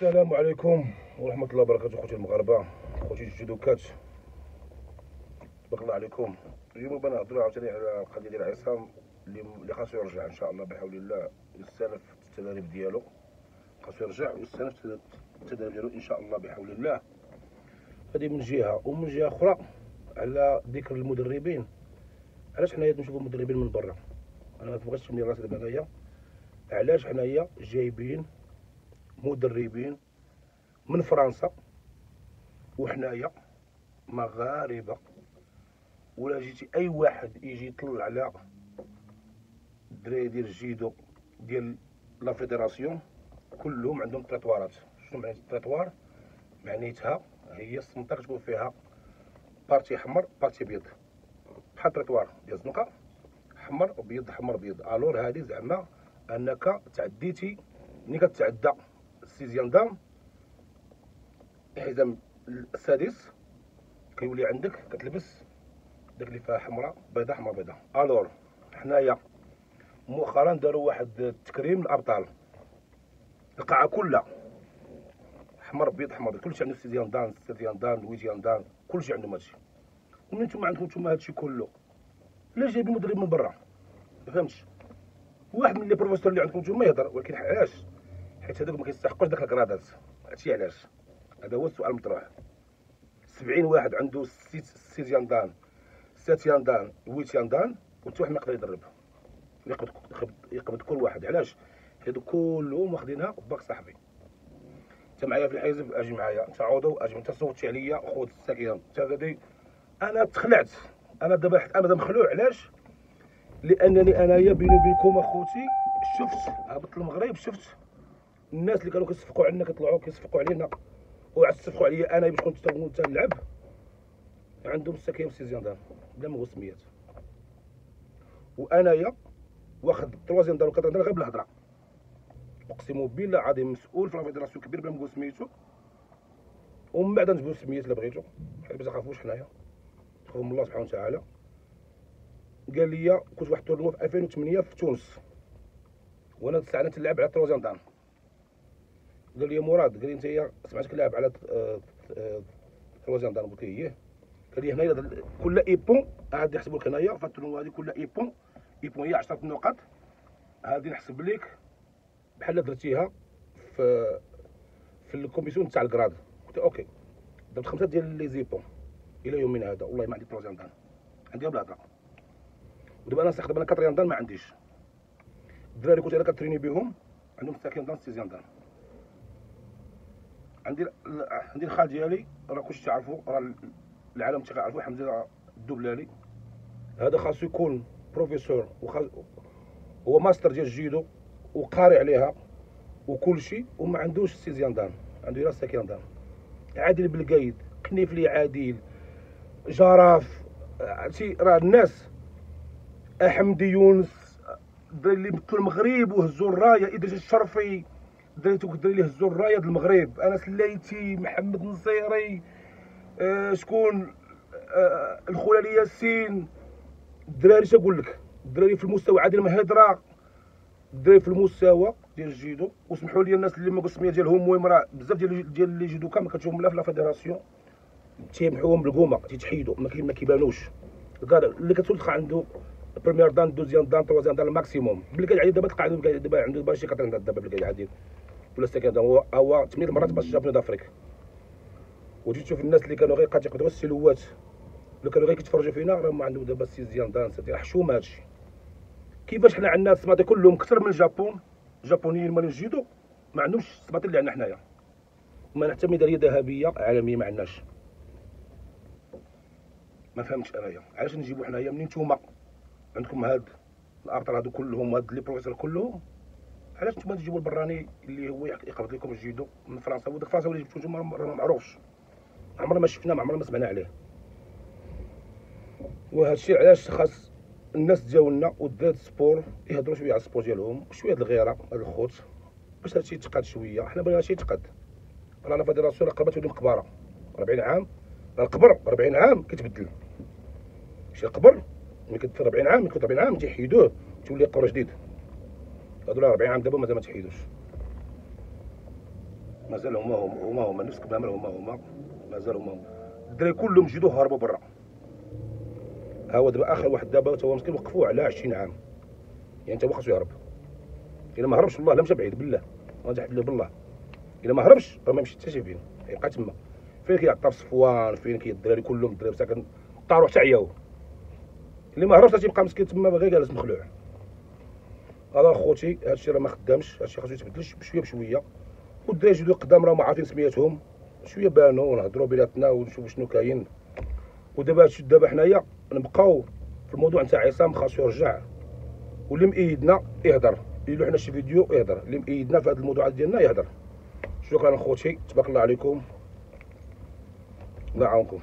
السلام عليكم ورحمة الله وبركاته خوتي المغاربة خوتي الجدوكات. بارك الله عليكم. اليوم بغينا نهضروا عاوتاني على القضية ديال عصام اللي خاصو يرجع إن شاء الله بحول الله يستانف التدريب ديالو. خاصو يرجع ويستانف التدريب ديالو إن شاء الله بحول الله. هذه من جهة ومن جهة أخرى على ذكر المدربين. علاش حنايا نشوفوا المدربين من برا؟ أنا ما تمني راسي دابا انايا علاش حنايا جايبين مدربين من فرنسا وحنايا مغاربة. ولا جيتي أي واحد يجي يطلع على الدراري ديال الجيدو ديال la fédération كلهم عندهم تريطوارات شنو معنى التريطوار معنيتها هي السمطه كتكون فيها partie احمر partie ابيض بحال تريطوار ديال الزنقة احمر ابيض احمر ابيض alors هذه زعما أنك تعديتي ملي كتعدى ال sixième dan الحزام السادس كيولي عندك كتلبس داك اللي فيها حمراء بيضاء حمراء بيضاء alors حنايا مؤخرا داروا واحد التكريم للأبطال. القاعة كلها احمر ابيض احمر ابيض كلشي عنده sixième dan sixième dan huitième dan كلشي عندهم هادشي. ومن نتوما عندكم نتوما هادشي كله. علاش جايبين مدرب من برا. فهمتش. واحد من لي بروفيسور اللي عندكم نتوما يهضر ولكن علاش؟ حيت هذوك ما كيستحقوش داك ال grade ات هادشي علاش؟ هذا هو السؤال المطروح. 70 واحد عنده sixième sixième dan septième dan huitième dan وانت واحد ما يقدر يدرب يقبض يقبض كل واحد. علاش؟ هادو كلهم واخدينها باك صاحبي. انت معايا في الحزب؟ أجي معايا. انت عضو أجي. انت صوتي عليا خذ الساكنه انت غادي أنا تخلعت. أنا دابا حيت أنا مخلوع. علاش؟ لأنني أنايا بيني وبينكم أخوتي شفت هبطت المغرب شفت. الناس اللي كانوا كيصفقوا علينا كيطلعوا كيصفقوا علينا. وعاد تصفقوا عليا أنا باش كنت كنت نلعب عندهم ال cinquième sixième dan بلا ما هو سميات وأنايا واخد troisième dan و quatrième dan غير بالهضرة. أقسم بالله عظيم مسؤول في ال fédération كبير بلا ما نقول سميتو ومن بعد نجبدو السميات إلا بغيتو. حيت ما تخافوش حنايا. تخافوا من الله سبحانه وتعالى. قال لي كنت واحد ال tournoi في 2008 في تونس. وأنا الساعة تلعب على troisième dan قال لي مراد قال لي أنت سمعتك لاعب على troisième dan قلت له إيه؟ قال لي هنايا كل ippon غادي نحسبوا لك هنايا في هذه كل ippon ippon هي 10 نقط غادي نحسب لك بحال درتيها في في ال commission تاع ال grade قلت أوكي. درت خمسة ديال les ippons إلى يومنا هذا. والله ما عندي troisième dan عندي بلا هضره ودابا أنا نستخدم أنا quatrième dan ما عنديش. الدراري كنت أنا كتريني بهم عندهم cinquième dan sixième dan. عندي عندي الخال ديالي راه كلشي تعرفوا راه العالم تيعرفوا حمزة الدبلالي. هذا خاصو يكون بروفيسور هو ماستر ديال الجيدو وقاري عليها وكل شيء وما عندوش sixième dan عنده غير cinquième dan عادل بالقايد قنيفلي عادل جراف عرفتي؟ راه الناس أحمدي يونس اللي مثلوا المغرب وهزوا الراية إدريس الشرفي. الدراري اللي هزوا الرايه ديال المغرب. أنس الليثي محمد نصيري آه شكون؟ آه الخلالي ياسين. الدراري اش نقول لك؟ الدراري في المستوى عادل مهدره الدراري في المستوى ديال الجيدو وسمحوا لي الناس اللي ما السميه ديالهم المهم راه بزاف ديال ديال ال les judokas ما كتشوفهم لا في la fédération تيمحوهم بال gomme تيتحيدوا ما كيبانوش. اللي كتلقى عنده. premier dan deuxième dan troisième dan ال maximum بالكاع عادي دابا تلقى عنده دابا عنده باش كترند دابا بالكاع عادي ولا cinquième هو هو 8 مرات champion d'Afrique. وتجي تشوف الناس اللي كانوا غير قاعد غير السيلوات اللي كانوا غير كيتفرجوا فينا راه ما عندهم دابا sixième dan راه حشومه هادشي. كيفاش حنا عندنا السماطي كلهم كثر من الجابون؟ الجابونيين مالين الجيدو ما عندهمش السماطي اللي عندنا حنايا. ما حتى ميداليه ذهبية عالمية ما عندناش. ما فهمتش أنايا. علاش نجيبو حنايا منين نتوما؟ عندكم هاد الابطال هادو كلهم هاد les professeurs كلهم؟ علاش نتوما تجيبوا البراني اللي هو يقبض لكم الجيدو من فرنسا؟ وداك فرنسا اللي جبتو نتوما راه ما معروفش. عمرنا ما شفنا ما عمرنا ما سمعنا عليه. وهذا الشيء علاش خاص الناس ديالنا ولاد sport يهضروا شوية على ال sport ديالهم شوية الغيرة هاد الخوت. باش هادشي يتقاد شوية. حنا بغينا شي يتقاد. رانا fédération قربت تولي مقبرة. 40 عام. القبر 40 عام كيتبدل. شي قبر ملي كدير 40 عام ملي 40 عام تيحيدوه تولي قبر جديد. هادو 40 عام دابا مازال ما تحيدوش. مازال هما هما هما هما نفس كمامل هما هما. مازال هما الدراري كلهم جدو هربوا برا. ها هو دابا آخر واحد دابا تا هو مسكين وقفوه على 20 عام. يعني هو خاصو يهرب. إلا ما هربش والله لا مشى بعيد بالله. غنجحد له بالله. إلا ما هربش راه ما مشي حتى شي فين. يبقى تما. فين كيعطى في صفوان؟ فين كي الدراري كلهم الدراري ساكن طاروا حتى عياو اللي ما هربش تيبقى مسكين تما غير جالس مخلوع. هذا خوتي هادشي راه ما خدامش هادشي خاصو يتبدل بشوية بشوية. والدراري جدو قدام راهم عارفين سميتهم. شوية بانوا ونهضروا بيناتنا ونشوفوا شنو كاين. ودابا هادشي دابا حنايا نبقاو في الموضوع نتاع عصام خاصو يرجع. واللي مأيدنا يهضر. يلو حنا شي فيديو يهضر. اللي مأيدنا في هذا الموضوع ديالنا يهضر. شكرا خوتي تبارك الله عليكم. الله يعاونكم.